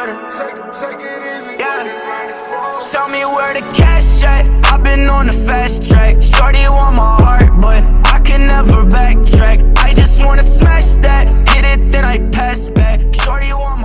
Tell me where the cash at. I've been on the fast track. Shorty want my heart But I can never backtrack. I just wanna smash that. Hit it then I pass back. Shorty want